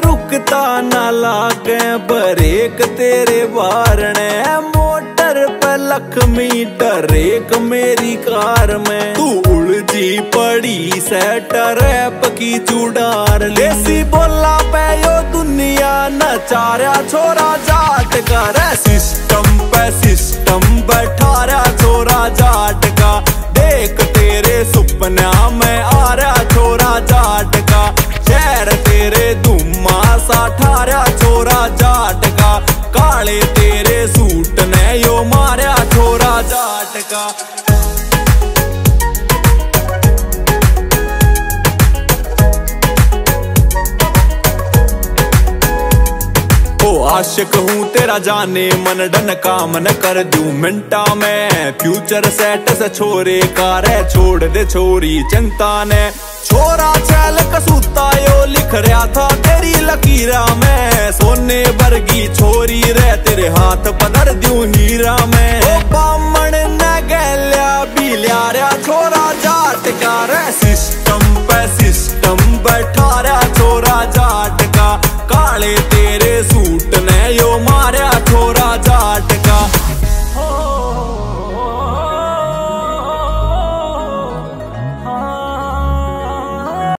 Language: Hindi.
रुकता ना लागे बरेक तेरे वारने मोटर पे लख मीटर मेरी कार में। तू उलझी पड़ी सैटर रैप की चुड़ार लेसी बोला पे यो दुनिया नचारा छोरा जाट कर। सिस्टम पे सिस्टम बैठा रे छोरा जाट का तेरे मैं आ रहा छोरा जाट का। शहर तेरे धूमा सा, ठारा छोरा जाट का। काले तेरे सूट ने यो मारा छोरा जाट का। आशिक हूँ तेरा जाने, मन डन काम न कर दू। मिंटा में फ्यूचर सेट से छोरे, कार छोड़ दे छोरी, चिंता ने। छोरा चैल कसूता, यो लिख रहा था, तेरी लकीरा में। सोने वर्गी छोरी रे, तेरे हाथ पदर दू हीरा में। ओ बामण न गैल्या भी लिया रहा, छोरा जाट का रे। सिस्टम पे सिस्टम बैठा रहा, छोरा जाट का। काले